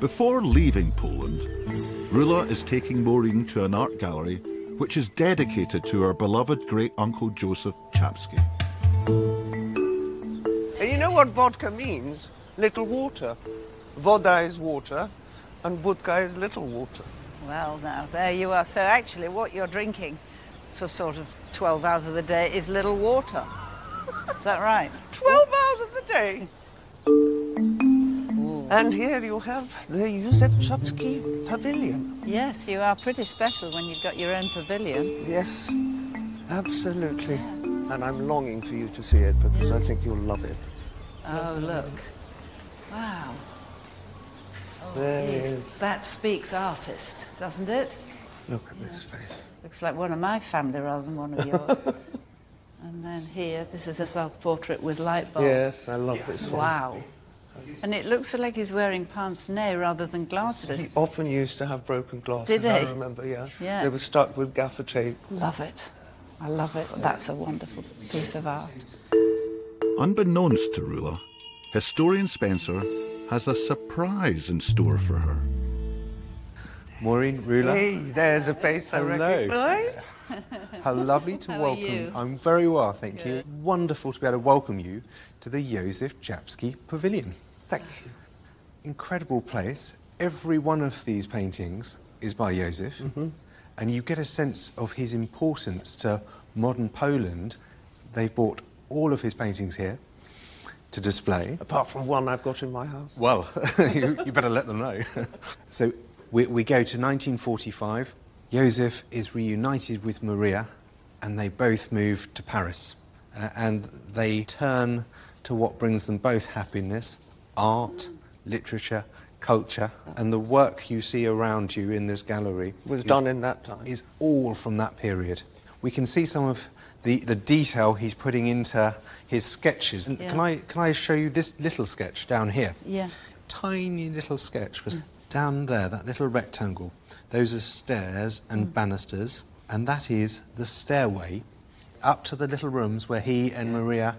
Before leaving Poland, Rula is taking Maureen to an art gallery which is dedicated to her beloved great uncle Joseph Czapski. You know what vodka means? Little water. Voda is water, and vodka is little water. Well, now, there you are. So actually, what you're drinking for sort of 12 hours of the day is little water. Is that right? 12 hours of the day. And here you have the Josef Czapski Pavilion. Yes, you are pretty special when you've got your own pavilion. Yes, absolutely. And I'm longing for you to see it because I think you'll love it. Oh, look. Wow. Oh, there Yes, is. That speaks artist, doesn't it? Look at this face. Looks like one of my family rather than one of yours. And then here, this is a self-portrait with light bulb. Yes, I love this one. Wow. And it looks like he's wearing pince-nez rather than glasses. He often used to have broken glasses, Did he? I remember, yeah. Yeah. They were stuck with gaffer tape. Love it. I love it. That's a wonderful piece of art. Unbeknownst to Rula, historian Spencer has a surprise in store for her. Maureen Rula, Hey, there's a face I Hello. recognise. how lovely to How welcome you? I'm very well, thank you. Wonderful to be able to welcome you to the Josef Czapski Pavilion. Thank you. Incredible place. Every one of these paintings is by Josef, mm-hmm. and you get a sense of his importance to modern Poland. They've brought all of his paintings here to display. Apart from one I've got in my house. Well, you, you better let them know. so we, we go to 1945. Joseph is reunited with Maria, and they both move to Paris. Uh, and they turn to what brings them both happiness art, literature, culture. And the work you see around you in this gallery Was is- done in that time. is all from that period. We can see some of the, the detail he's putting into his sketches. And Yeah. Can, I, can I show you this little sketch down here? Yeah. Tiny little sketch was down there, that little rectangle. Those are stairs and mm. banisters, and that is the stairway up to the little rooms where he and Maria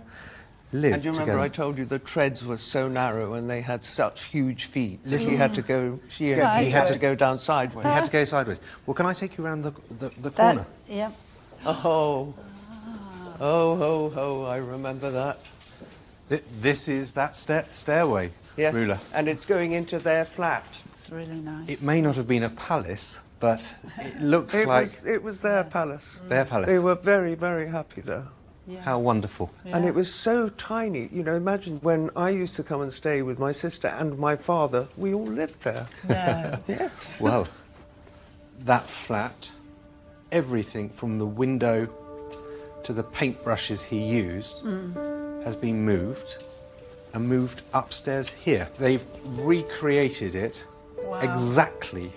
lived And do you remember together. I told you the treads were so narrow and they had such huge feet that she mm. had to go. She Yeah, had, he he had had to- to go down sideways. he had to go sideways. Well, can I take you around the, the, the That, corner? yeah. Oh, oh, ho, ho! I remember that. Th- This is that stair- stairway, Yes, Rula. and it's going into their flat. It's really nice. It may not have been a palace, but it looks It like was, it was their palace. Mm. their palace. They were very, very happy there. yeah. How wonderful. And it was so tiny. You know, imagine when I used to come and stay with my sister and my father, we all lived there. No. Yes. Well, that flat, everything from the window to the paintbrushes he used mm. has been moved and moved upstairs here. They've recreated it Wow. exactly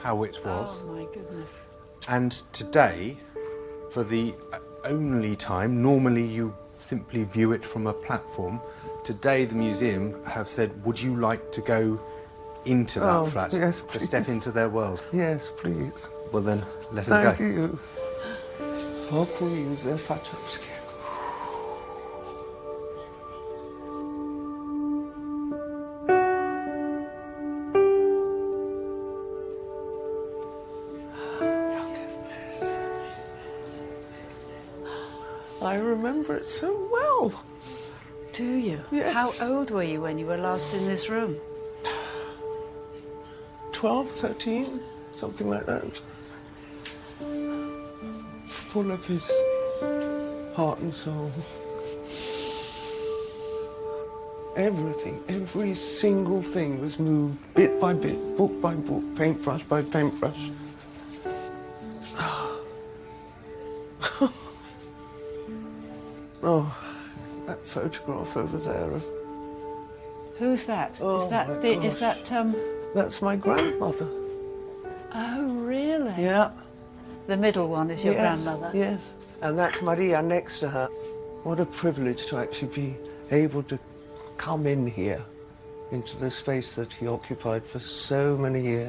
how it was. Oh my goodness. And today, for the only time, normally you simply view it from a platform. Today, the museum have said, Would you like to go into that Oh, flat yes, to step into their world? Yes, please. Well, then, let us go. Thank go. you. Pokój Józefa Czapskiego. I remember it so well. Do you? Yes. How old were you when you were last in this room? 12, 13, something like that. Full of his heart and soul. Everything, every single thing was moved bit by bit, book by book, paintbrush by paintbrush. Oh, that photograph over there of Who's that? Oh, is that my the, is gosh. that um? that's my grandmother. Oh really? Yeah. The middle one is your yes, grandmother. Yes, and that's Maria next to her. What a privilege to actually be able to come in here into the space that he occupied for so many years.